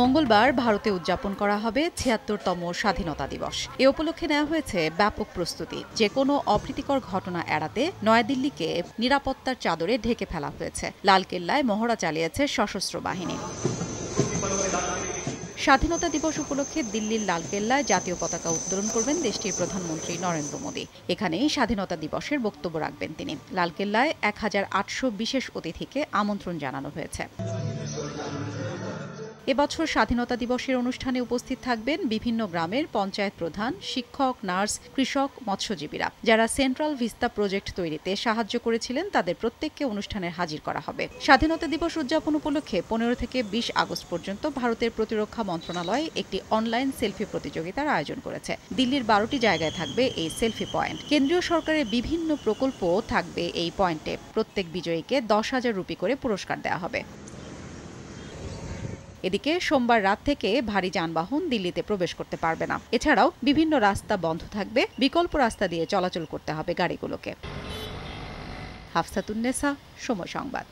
মঙ্গলবার ভারতে উদযাপন করা হবে ছিয়াত্তরতম স্বাধীনতা দিবস। এ উপলক্ষে নেওয়া হয়েছে ব্যাপক প্রস্তুতি। যে কোনো অপ্রীতিকর ঘটনা এড়াতে নয়াদিল্লিকে নিরাপত্তার চাদরে ঢেকে ফেলা হয়েছে। লালকেল্লায় মহড়া চালিয়েছে সশস্ত্র বাহিনী। স্বাধীনতা দিবস উপলক্ষে দিল্লির লালকেল্লায় জাতীয় পতাকা উত্তোলন করবেন দেশটির প্রধানমন্ত্রী নরেন্দ্র মোদী। এখানেই স্বাধীনতা দিবসের বক্তব্য রাখবেন তিনি। লালকেল্লায় এক হাজার আটশো বিশেষ অতিথিকে আমন্ত্রণ জানানো হয়েছে। এবছর স্বাধীনতা দিবসের অনুষ্ঠানে উপস্থিত থাকবেন বিভিন্ন গ্রামের পঞ্চায়েত প্রধান, শিক্ষক, নার্স, কৃষক, মৎস্যজীবীরা। যারা সেন্ট্রাল ভিস্তা প্রজেক্ট তৈরিতে সাহায্য করেছিলেন, তাদের প্রত্যেককে অনুষ্ঠানে হাজির করা হবে। স্বাধীনতা দিবস উদযাপন উপলক্ষে পনেরো থেকে বিশ আগস্ট পর্যন্ত ভারতের প্রতিরক্ষা মন্ত্রণালয় একটি অনলাইন সেলফি প্রতিযোগিতার আয়োজন করেছে। দিল্লির বারোটি জায়গায় থাকবে এই সেলফি পয়েন্ট। কেন্দ্রীয় সরকারের বিভিন্ন প্রকল্প থাকবে এই পয়েন্টে। প্রত্যেক বিজয়ীকে দশ হাজার রুপি করে পুরস্কার দেওয়া হবে। এদিকে সোমবার রাত থেকে ভারী যানবাহন দিল্লিতে প্রবেশ করতে পারবে না। এছাড়াও বিভিন্ন রাস্তা বন্ধ থাকবে, বিকল্প রাস্তা দিয়ে চলাচল করতে হবে গাড়িগুলোকে। হাফসাতুন্নেসা সময় সংবাদ।